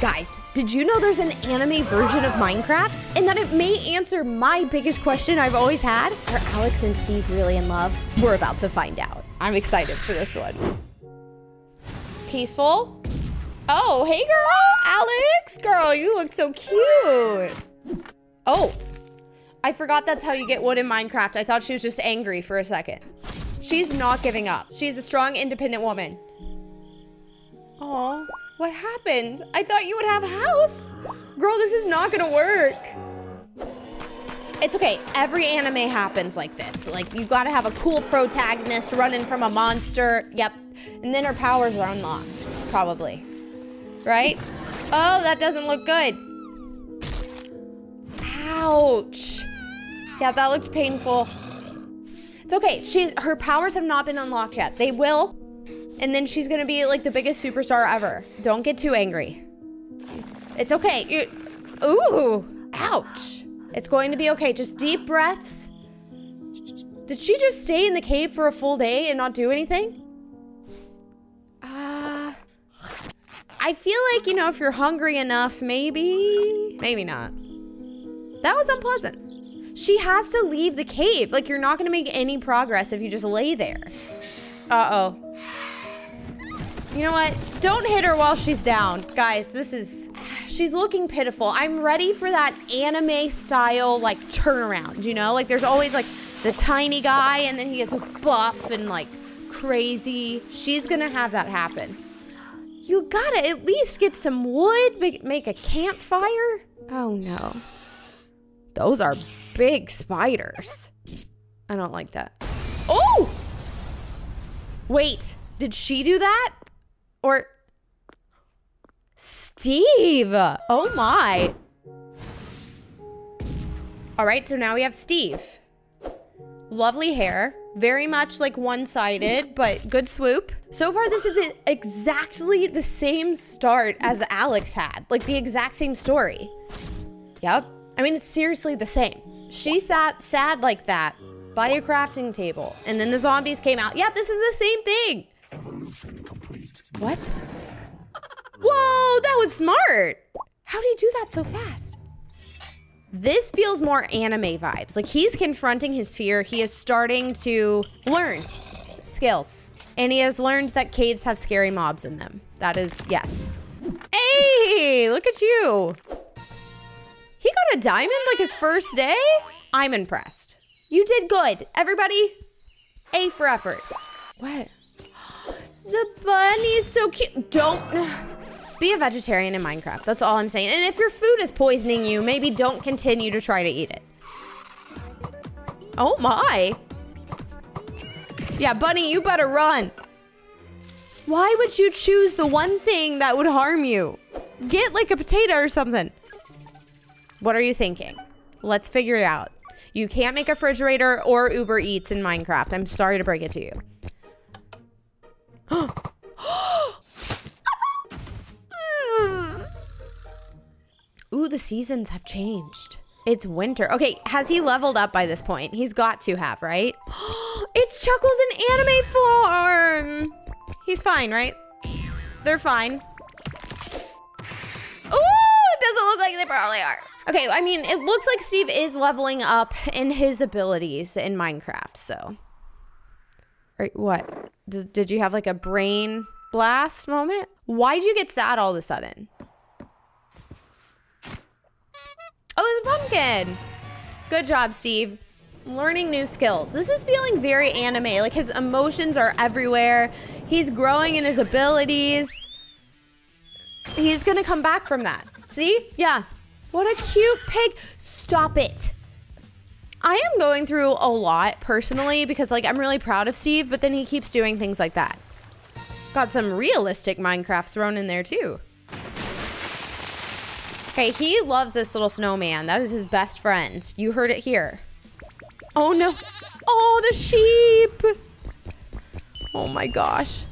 Guys, did you know there's an anime version of Minecraft? And that it may answer my biggest question I've always had? Are Alex and Steve really in love? We're about to find out. I'm excited for this one. Peaceful? Oh, hey girl, Alex. Girl, you look so cute. Oh, I forgot that's how you get wood in Minecraft. I thought she was just angry for a second. She's not giving up. She's a strong, independent woman. Oh, what happened? I thought you would have a house. Girl, this is not gonna work. It's okay. Every anime happens like this. Like, you gotta have a cool protagonist running from a monster. Yep. And then her powers are unlocked, probably. Right? Oh, that doesn't look good. Ouch. Yeah, that looked painful. It's okay. She's her powers have not been unlocked yet. They will. And then she's gonna be like the biggest superstar ever. Don't get too angry. It's okay. Ooh, ouch. It's going to be okay. Just deep breaths. Did she just stay in the cave for a full day and not do anything? Uh, I feel like, you know, if you're hungry enough, maybe, maybe not. That was unpleasant. She has to leave the cave. Like, you're not gonna make any progress if you just lay there. Uh-oh. You know what? Don't hit her while she's down. Guys, this is... She's looking pitiful. I'm ready for that anime style, like, turnaround, you know? Like, there's always, like, the tiny guy, and then he gets a buff and, like, crazy. She's gonna have that happen. You gotta at least get some wood, make a campfire. Oh, no. Those are big spiders. I don't like that. Oh! Wait, did she do that? Or Steve? Oh my. All right, so now we have Steve. Lovely hair, very much like one-sided, but good swoop. So far, this is exactly the same start as Alex had, like the exact same story. Yep, I mean, it's seriously the same. She sat sad like that by a crafting table, and then the zombies came out. Yeah, this is the same thing. Evolution. What? Whoa, that was smart. How do you do that so fast? This feels more anime vibes. Like he's confronting his fear. He is starting to learn skills. And he has learned that caves have scary mobs in them. That is, yes. Hey, look at you. He got a diamond like his first day? I'm impressed. You did good. Everybody, A for effort. What? The bunny is so cute. Don't be a vegetarian in Minecraft. That's all I'm saying. And if your food is poisoning you, maybe don't continue to try to eat it. Oh my. Yeah, bunny, you better run. Why would you choose the one thing that would harm you? Get like a potato or something. What are you thinking? Let's figure it out. You can't make a refrigerator or Uber Eats in Minecraft. I'm sorry to break it to you. Ooh, the seasons have changed. It's winter. Okay, has he leveled up by this point? He's got to have, right? it's Chuckles in anime form. He's fine, right? They're fine. Ooh, doesn't look like they probably are. Okay, I mean, it looks like Steve is leveling up in his abilities in Minecraft, so. What? Did, did you have like a brain blast moment? Why'd you get sad all of a sudden? Oh, there's a pumpkin. Good job, Steve. Learning new skills. This is feeling very anime. Like his emotions are everywhere. He's growing in his abilities. He's gonna come back from that. See? Yeah. What a cute pig. Stop it. I am going through a lot personally because like I'm really proud of Steve, but then he keeps doing things like that. Got some realistic Minecraft thrown in there too. Okay, he loves this little snowman. That is his best friend. You heard it here. Oh no. Oh, the sheep. Oh my gosh.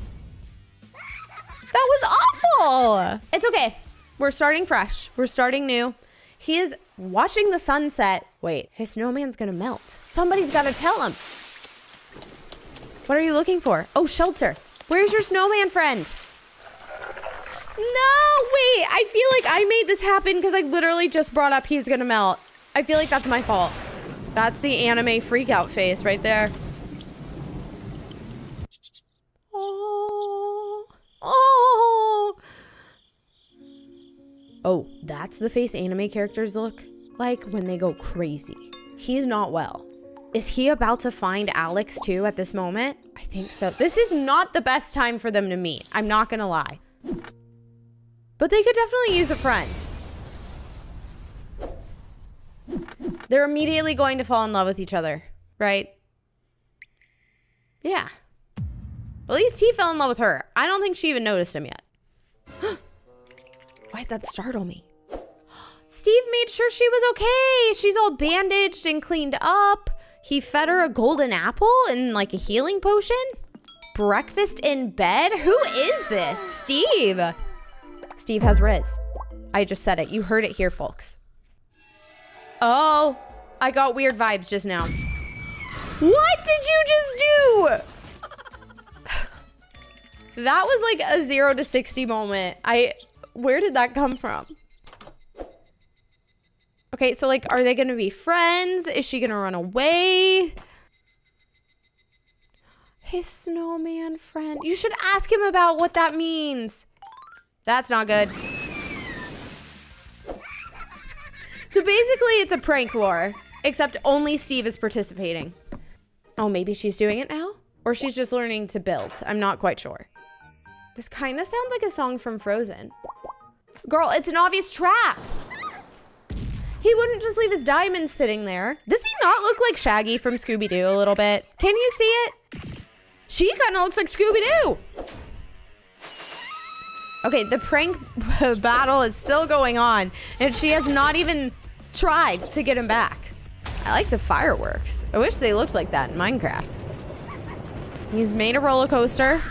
That was awful. It's okay. We're starting fresh. We're starting new. He is watching the sunset. Wait, his snowman's gonna melt. Somebody's gotta tell him. What are you looking for? Oh, shelter. Where's your snowman friend? No, wait, I feel like I made this happen because I literally just brought up he's gonna melt. I feel like that's my fault. That's the anime freakout face right there. Oh. Oh. Oh, that's the face anime characters look like when they go crazy. He's not well. Is he about to find Alex too at this moment? I think so. This is not the best time for them to meet. I'm not gonna lie. But they could definitely use a friend. They're immediately going to fall in love with each other, right? Yeah. At least he fell in love with her. I don't think she even noticed him yet. Why'd that startle me? Steve made sure she was okay. She's all bandaged and cleaned up. He fed her a golden apple and like a healing potion. Breakfast in bed? Who is this? Steve. Steve has Riz. I just said it. You heard it here, folks. Oh, I got weird vibes just now. What did you just do? that was like a zero to 60 moment. I, where did that come from? Okay, so like, are they gonna be friends? Is she gonna run away? His snowman friend. You should ask him about what that means. That's not good. So basically, it's a prank war, except only Steve is participating. Oh, maybe she's doing it now? Or she's just learning to build. I'm not quite sure. This kind of sounds like a song from Frozen. Girl, it's an obvious trap. He wouldn't just leave his diamonds sitting there. Does he not look like Shaggy from Scooby-Doo a little bit? Can you see it? She kind of looks like Scooby-Doo. Okay, the prank battle is still going on, and she has not even tried to get him back. I like the fireworks. I wish they looked like that in Minecraft. He's made a roller coaster.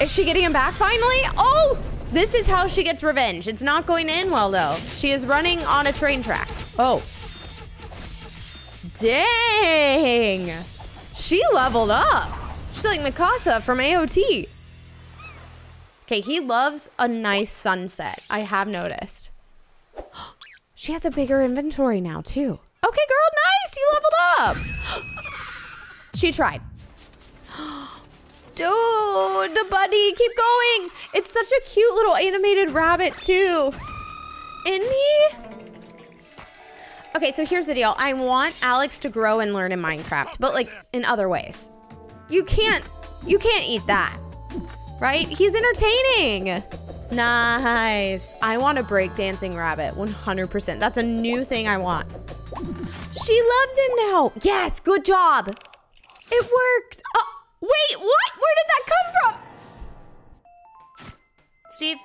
Is she getting him back finally? Oh, this is how she gets revenge. It's not going to end well, though. She is running on a train track. Oh. Dang. She leveled up. She's like Mikasa from AOT. Okay, he loves a nice sunset. I have noticed. She has a bigger inventory now, too. Okay, girl, nice. You leveled up. she tried. Dude, the buddy, keep going. It's such a cute little animated rabbit, too. Isn't he? Okay, so here's the deal. I want Alex to grow and learn in Minecraft, but like in other ways. You can't, you can't eat that, right? He's entertaining. Nice. I want a breakdancing rabbit, 100%. That's a new thing I want. She loves him now. Yes, good job. It worked. Oh, wait, what? Where did that come from? Steve,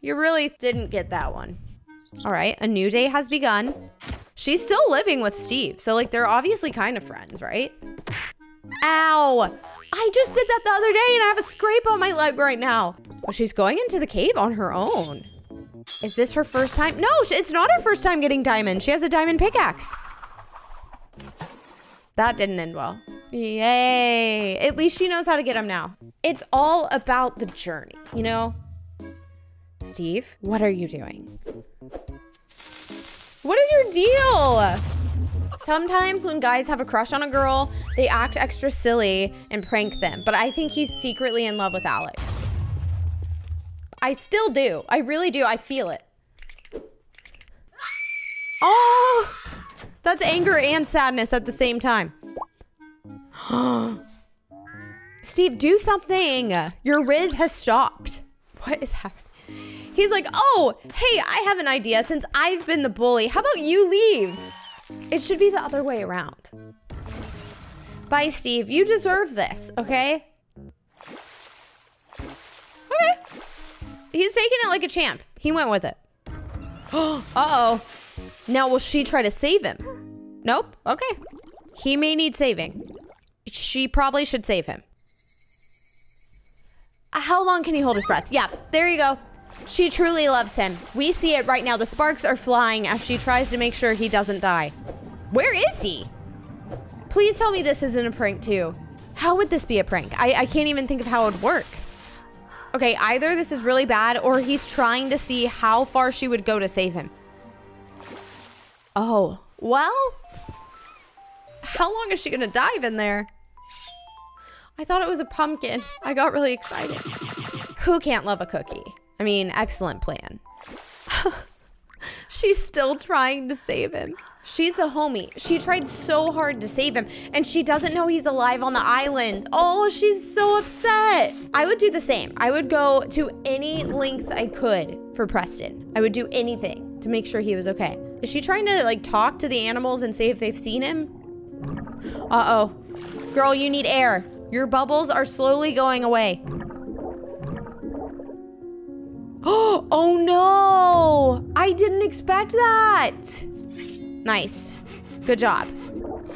you really didn't get that one. All right, a new day has begun. She's still living with Steve, so like they're obviously kind of friends, right? Ow! I just did that the other day and I have a scrape on my leg right now. Well, she's going into the cave on her own. Is this her first time? No, it's not her first time getting diamond. She has a diamond pickaxe. That didn't end well. Yay. At least she knows how to get them now. It's all about the journey, you know? Steve, what are you doing? What is your deal? Sometimes when guys have a crush on a girl, they act extra silly and prank them. But I think he's secretly in love with Alex. I still do. I really do. I feel it. Oh, that's anger and sadness at the same time. Steve, do something. Your Riz has stopped. What is happening? He's like, oh, hey, I have an idea. Since I've been the bully, how about you leave? It should be the other way around. Bye, Steve. You deserve this, okay? Okay. He's taking it like a champ. He went with it. Uh-oh. Now, will she try to save him? Nope. Okay. He may need saving. She probably should save him. How long can he hold his breath? Yeah, there you go. She truly loves him. We see it right now. The sparks are flying as she tries to make sure he doesn't die. Where is he? Please tell me this isn't a prank too. How would this be a prank? I, I can't even think of how it would work. Okay, either this is really bad or he's trying to see how far she would go to save him. Oh, well, how long is she gonna dive in there? I thought it was a pumpkin. I got really excited. Who can't love a cookie? I mean, excellent plan. She's still trying to save him. She's the homie. She tried so hard to save him, and she doesn't know he's alive on the island. Oh, she's so upset. I would do the same. I would go to any length I could for Preston. I would do anything to make sure he was okay. Is she trying to like talk to the animals and see if they've seen him? Uh-oh. Girl, you need air. Your bubbles are slowly going away. Oh no! I didn't expect that! Nice. Good job.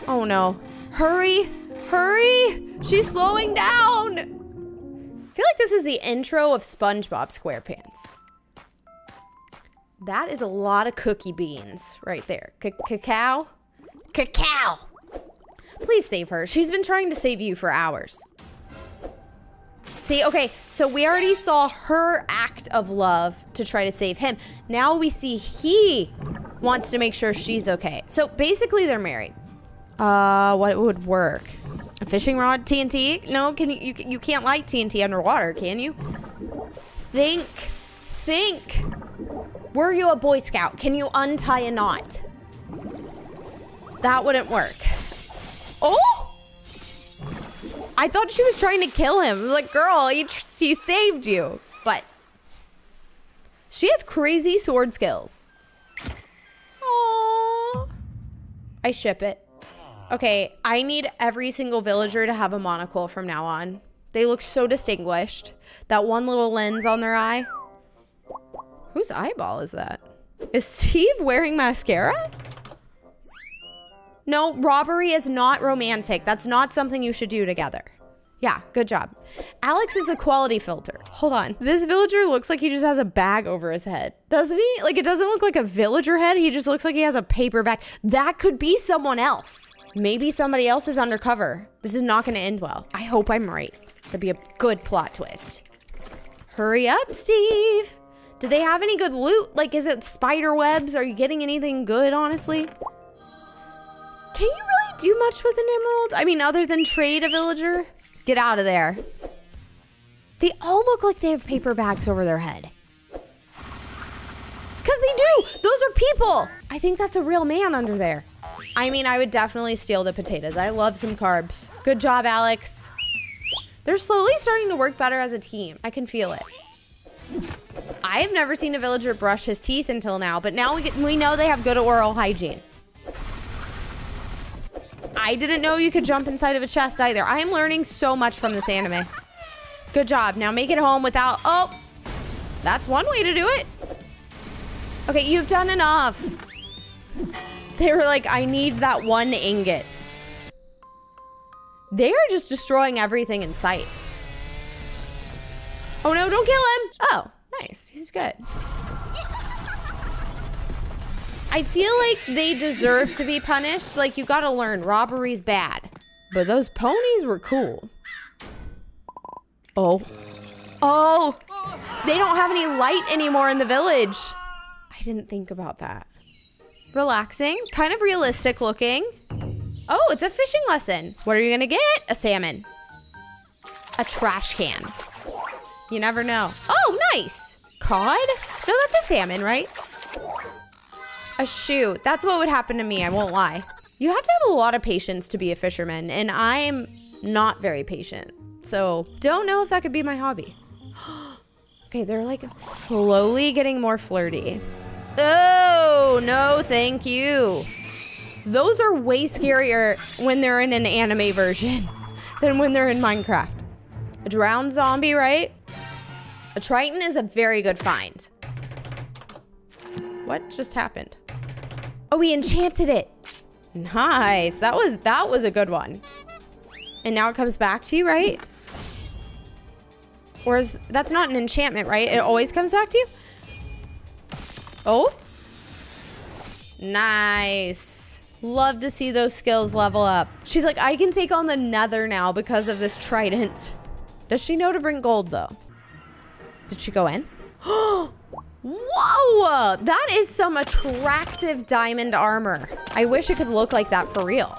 Oh no. Hurry! Hurry! She's slowing down! I feel like this is the intro of SpongeBob SquarePants. That is a lot of cookie beans right there. C cacao? Cacao! Please save her. She's been trying to save you for hours. See, okay, so we already saw her act of love to try to save him. Now we see he wants to make sure she's okay. So basically they're married. Uh, what would work? A fishing rod, TNT? No, can you, you, you can't light TNT underwater, can you? Think, think. Were you a Boy Scout? Can you untie a knot? That wouldn't work. Oh! I thought she was trying to kill him. I was like, girl, he, he saved you. But she has crazy sword skills. Aww. I ship it. Okay, I need every single villager to have a monocle from now on. They look so distinguished. That one little lens on their eye. Whose eyeball is that? Is Steve wearing mascara? No, robbery is not romantic. That's not something you should do together. Yeah, good job. Alex is a quality filter. Hold on. This villager looks like he just has a bag over his head. Doesn't he? Like, it doesn't look like a villager head. He just looks like he has a paper bag. That could be someone else. Maybe somebody else is undercover. This is not going to end well. I hope I'm right. That'd be a good plot twist. Hurry up, Steve. Do they have any good loot? Like, is it spider webs? Are you getting anything good, honestly? Can you really do much with an emerald? I mean, other than trade a villager? Get out of there. They all look like they have paper bags over their head. Because they do. Those are people. I think that's a real man under there. I mean, I would definitely steal the potatoes. I love some carbs. Good job, Alex. They're slowly starting to work better as a team. I can feel it. I have never seen a villager brush his teeth until now, but now we, get, we know they have good oral hygiene. I didn't know you could jump inside of a chest either. I am learning so much from this anime. Good job. Now make it home without... Oh, that's one way to do it. Okay, you've done enough. They were like, I need that one ingot. They are just destroying everything in sight. Oh no, don't kill him. Oh, nice. He's good. I feel like they deserve to be punished. Like, you gotta learn, robbery's bad. But those ponies were cool. Oh. Oh! They don't have any light anymore in the village. I didn't think about that. Relaxing, kind of realistic looking. Oh, it's a fishing lesson. What are you gonna get? A salmon. A trash can. You never know. Oh, nice. Cod? No, that's a salmon, right? A shoe. That's what would happen to me, I won't lie. You have to have a lot of patience to be a fisherman, and I'm not very patient. So don't know if that could be my hobby. okay, they're like slowly getting more flirty. Oh, no, thank you. Those are way scarier when they're in an anime version than when they're in Minecraft. A drowned zombie, right? A trident is a very good find. What just happened? Oh, we enchanted it. Nice. That was that was a good one. And now it comes back to you, right? Or is that's not an enchantment, right? It always comes back to you? Oh. Nice. Love to see those skills level up. She's like, I can take on the nether now because of this trident. Does she know to bring gold though? Did she go in? Oh, Whoa! That is some attractive diamond armor. I wish it could look like that for real.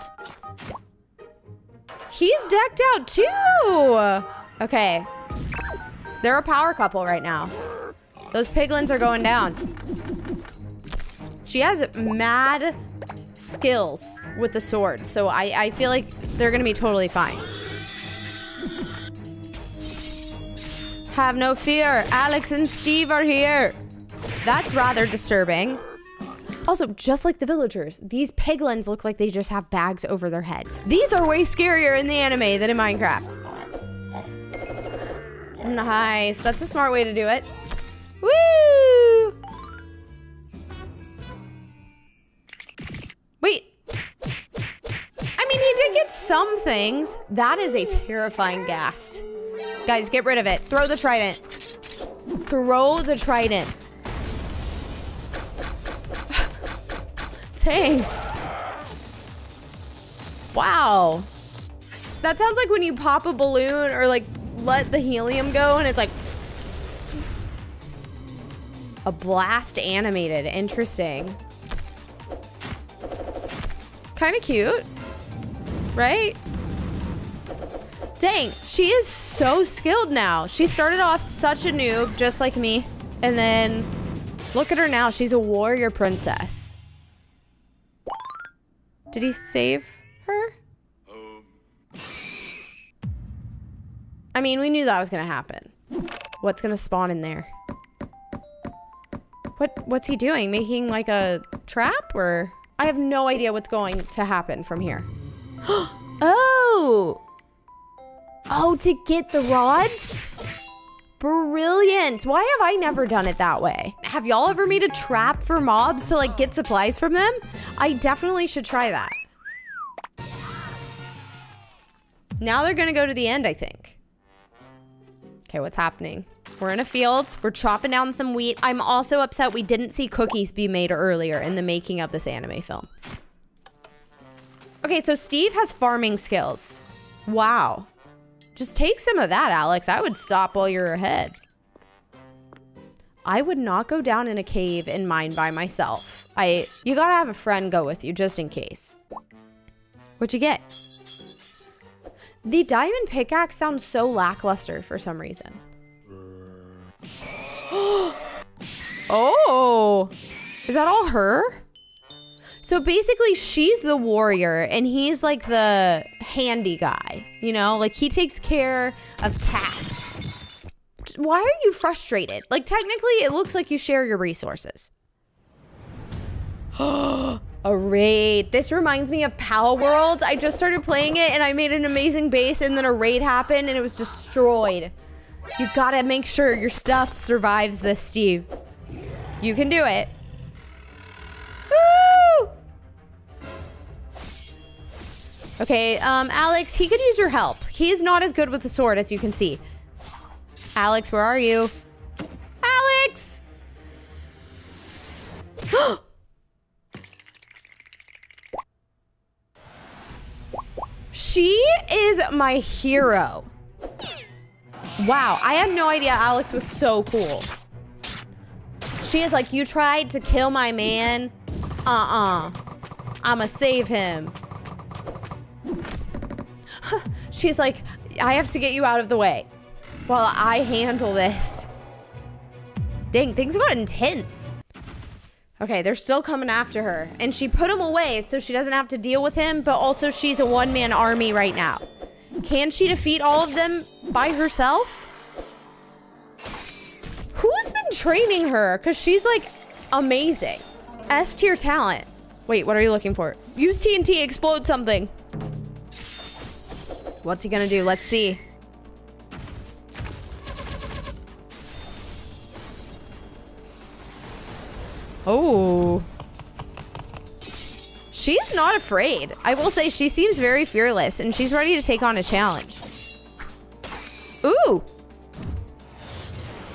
He's decked out too! Okay. They're a power couple right now. Those piglins are going down. She has mad skills with the sword, so I, I feel like they're gonna be totally fine. Have no fear, Alex and Steve are here. That's rather disturbing. Also, just like the villagers, these piglins look like they just have bags over their heads. These are way scarier in the anime than in Minecraft. Nice, that's a smart way to do it. Woo! Wait. I mean, he did get some things. That is a terrifying ghast. Guys, get rid of it. Throw the trident. Throw the trident. Dang. Wow. That sounds like when you pop a balloon or like let the helium go and it's like a blast animated. Interesting. Kind of cute. Right? Dang, she is so skilled now. She started off such a noob, just like me. And then look at her now. She's a warrior princess. Did he save her? I mean, we knew that was gonna happen. What's gonna spawn in there? What what's he doing? Making like a trap or I have no idea what's going to happen from here. oh! Oh, to get the rods? Brilliant. Why have I never done it that way? Have y'all ever made a trap for mobs to like get supplies from them? I definitely should try that. Now they're gonna go to the end, I think. Okay, what's happening? We're in a field. We're chopping down some wheat. I'm also upset we didn't see cookies be made earlier in the making of this anime film. Okay, so Steve has farming skills. Wow. Just take some of that, Alex. I would stop while you're ahead. I would not go down in a cave and mine by myself. I, you gotta have a friend go with you just in case. What'd you get? The diamond pickaxe sounds so lackluster for some reason. oh, is that all her? So basically, she's the warrior and he's like the handy guy, you know? Like he takes care of tasks. Why are you frustrated? Like technically, it looks like you share your resources. a raid. This reminds me of Palworld. I just started playing it and I made an amazing base and then a raid happened and it was destroyed. You gotta make sure your stuff survives this, Steve. You can do it. Woo! Ah! Okay, um, Alex, he could use your help. He's not as good with the sword, as you can see. Alex, where are you? Alex! she is my hero. Wow, I had no idea Alex was so cool. She is like, you tried to kill my man? Uh-uh. I'ma save him. She's like, I have to get you out of the way while I handle this. Dang, things got intense. Okay, they're still coming after her. And she put him away so she doesn't have to deal with him, but also she's a one-man army right now. Can she defeat all of them by herself? Who's been training her? Because she's like amazing. S tier talent. Wait, what are you looking for? Use TNT, explode something. What's he gonna do? Let's see. Oh. She's not afraid. I will say she seems very fearless and she's ready to take on a challenge. Ooh.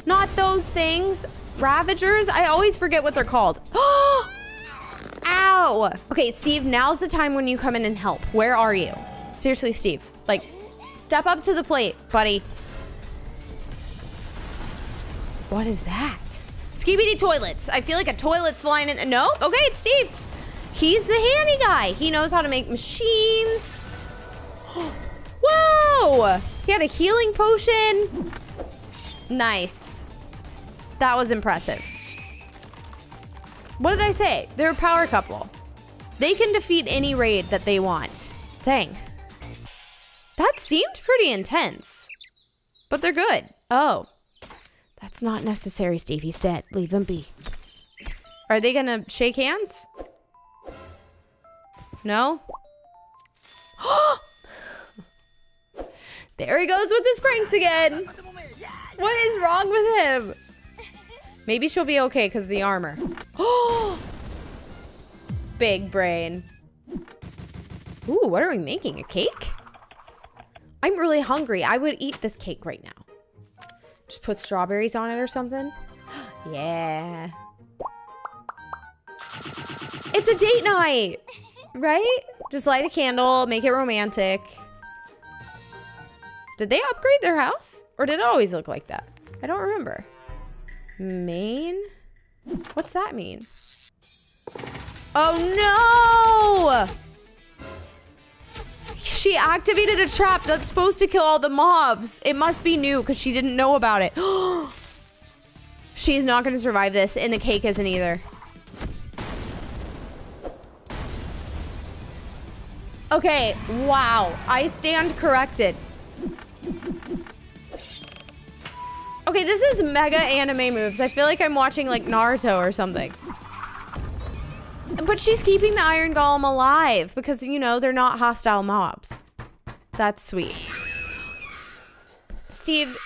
Not those things. Ravagers? I always forget what they're called. Ow. Okay, Steve, now's the time when you come in and help. Where are you? Seriously, Steve. Like, step up to the plate, buddy. What is that? Skibidi toilets. I feel like a toilet's flying in. The no? Okay, it's Steve. He's the handy guy. He knows how to make machines. Whoa! He had a healing potion. Nice. That was impressive. What did I say? They're a power couple. They can defeat any raid that they want. Dang. That seemed pretty intense. But they're good. Oh. That's not necessary, Steve. He's dead. Leave him be. Are they gonna shake hands? No? there he goes with his pranks again. What is wrong with him? Maybe she'll be okay because the armor. Oh! Big brain. Ooh, what are we making? A cake? I'm really hungry. I would eat this cake right now. Just put strawberries on it or something. yeah. It's a date night, right? Just light a candle, make it romantic. Did they upgrade their house? Or did it always look like that? I don't remember. Main? What's that mean? Oh no! She activated a trap that's supposed to kill all the mobs. It must be new because she didn't know about it. She's not going to survive this and the cake isn't either. Okay, wow. I stand corrected. Okay, this is mega anime moves. I feel like I'm watching like Naruto or something. But she's keeping the Iron Golem alive because, you know, they're not hostile mobs. That's sweet. Steve,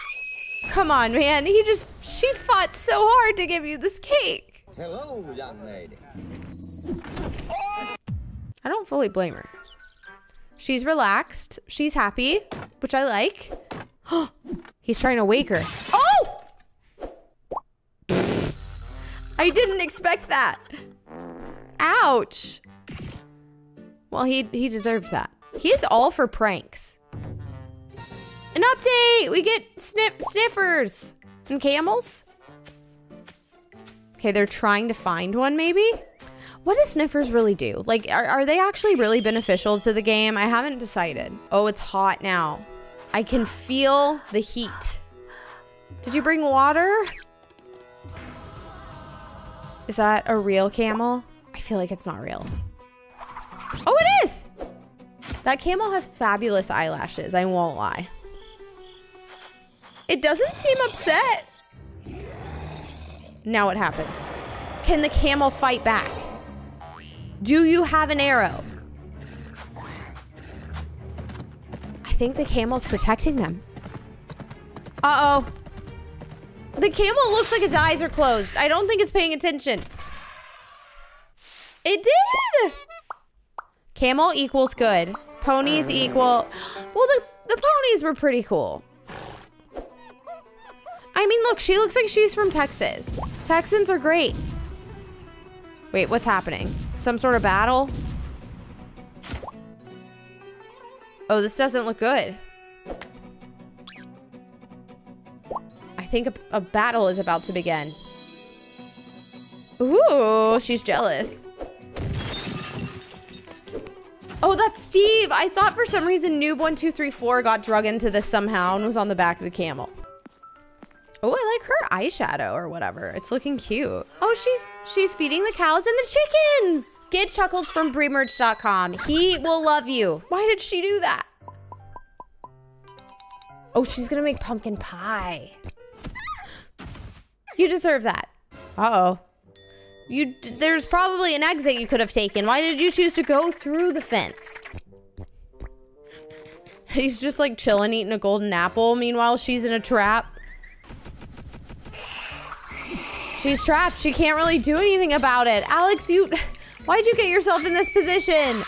come on, man. He just, she fought so hard to give you this cake. Hello, young lady. I don't fully blame her. She's relaxed. She's happy, which I like. He's trying to wake her. Oh! I didn't expect that. Ouch. Well, he, he deserved that. He's all for pranks. An update! We get snip sniffers and camels. Okay, they're trying to find one maybe? What do sniffers really do? Like, are, are they actually really beneficial to the game? I haven't decided. Oh, it's hot now. I can feel the heat. Did you bring water? Is that a real camel? Feel like it's not real. Oh, it is! That camel has fabulous eyelashes, I won't lie. It doesn't seem upset. Now what happens? Can the camel fight back? Do you have an arrow? I think the camel's protecting them. Uh-oh. The camel looks like his eyes are closed. I don't think it's paying attention. It did! Camel equals good. Ponies equal... Well, the, the ponies were pretty cool. I mean, look, she looks like she's from Texas. Texans are great. Wait, what's happening? Some sort of battle? Oh, this doesn't look good. I think a, a battle is about to begin. Ooh, she's jealous. Oh, that's Steve. I thought for some reason Noob1234 got drug into this somehow and was on the back of the camel. Oh, I like her eyeshadow or whatever. It's looking cute. Oh, she's she's feeding the cows and the chickens. Get Chuckles from Brimerch.com. He will love you. Why did she do that? Oh, she's gonna make pumpkin pie. You deserve that. Uh-oh. You, there's probably an exit you could have taken. Why did you choose to go through the fence? He's just like chilling, eating a golden apple. Meanwhile, she's in a trap. She's trapped. She can't really do anything about it. Alex, you... Why'd you get yourself in this position?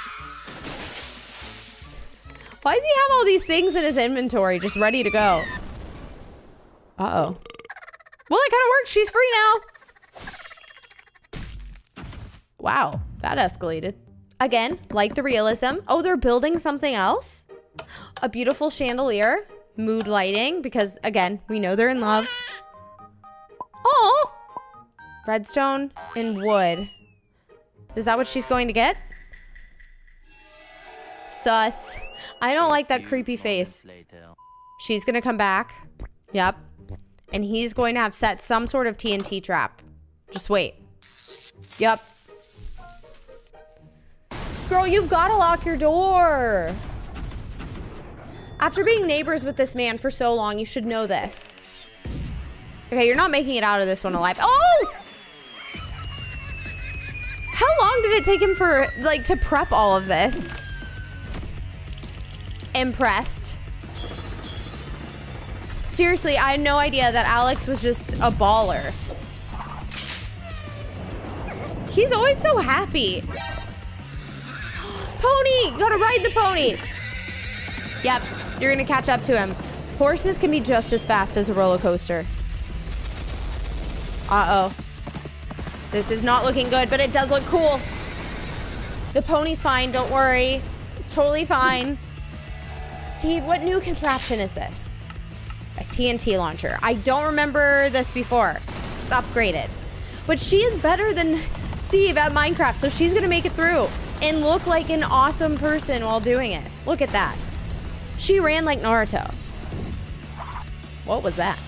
Why does he have all these things in his inventory just ready to go? Uh-oh. Well, it kind of works. She's free now. Wow, that escalated. Again, like the realism. Oh, they're building something else? A beautiful chandelier. Mood lighting, because again, we know they're in love. Oh! Redstone and wood. Is that what she's going to get? Sus. I don't like that creepy face. She's gonna come back. Yep. And he's going to have set some sort of TNT trap. Just wait. Yep. Girl, you've got to lock your door. After being neighbors with this man for so long, you should know this. Okay, you're not making it out of this one alive. Oh! How long did it take him for, like, to prep all of this? Impressed. Seriously, I had no idea that Alex was just a baller. He's always so happy. Pony! You gotta ride the pony! Yep, you're gonna catch up to him. Horses can be just as fast as a roller coaster. Uh-oh. This is not looking good, but it does look cool. The pony's fine, don't worry. It's totally fine. Steve, what new contraption is this? A TNT launcher. I don't remember this before. It's upgraded. But she is better than Steve at Minecraft, so she's gonna make it through and look like an awesome person while doing it. Look at that. She ran like Naruto. What was that?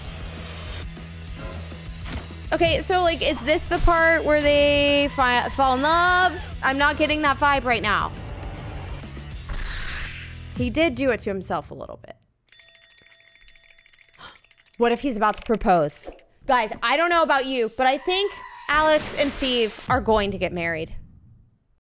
Okay, so like, is this the part where they fall in love? I'm not getting that vibe right now. He did do it to himself a little bit. What if he's about to propose? Guys, I don't know about you, but I think Alex and Steve are going to get married.